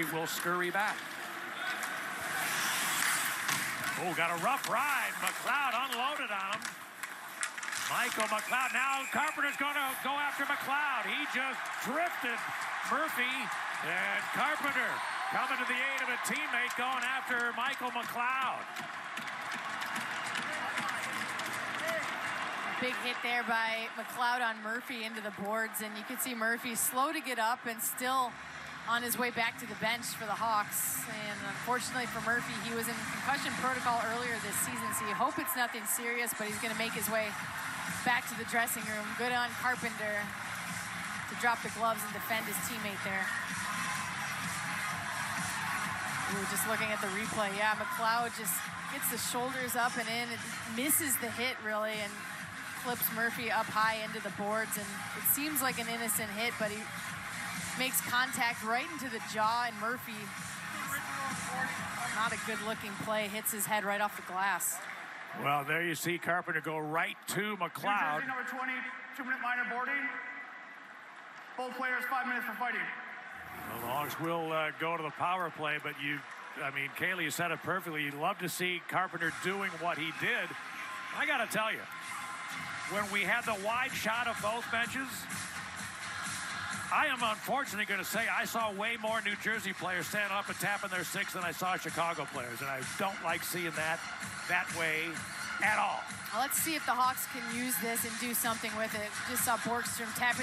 will scurry back. Oh, got a rough ride. McLeod unloaded on him. Michael McLeod. Now Carpenter's going to go after McLeod. He just drifted Murphy. And Carpenter coming to the aid of a teammate going after Michael McLeod. Big hit there by McLeod on Murphy into the boards. And you can see Murphy slow to get up and still on his way back to the bench for the Hawks. And unfortunately for Murphy, he was in concussion protocol earlier this season, so you hope it's nothing serious, but he's going to make his way back to the dressing room. Good on Carpenter to drop the gloves and defend his teammate there. We were just looking at the replay. Yeah, McLeod just gets the shoulders up and in and misses the hit, really, and flips Murphy up high into the boards. And it seems like an innocent hit, but he makes contact right into the jaw, and Murphy, not a good-looking play, hits his head right off the glass. Well, there you see Carpenter go right to McLeod. New Jersey, number 20, two-minute minor boarding. Both players, five minutes for fighting. Well, the Hawks will uh, go to the power play, but you, I mean, Caley, you said it perfectly. You'd love to see Carpenter doing what he did. I got to tell you, when we had the wide shot of both benches, I am unfortunately going to say I saw way more New Jersey players stand up and tapping their six than I saw Chicago players, and I don't like seeing that that way at all. Let's see if the Hawks can use this and do something with it. Just saw Borgstrom tapping